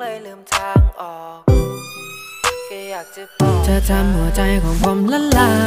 เลยลืมทางออกก็อยากจะบอกเธอทำหัวใจของผมละลาย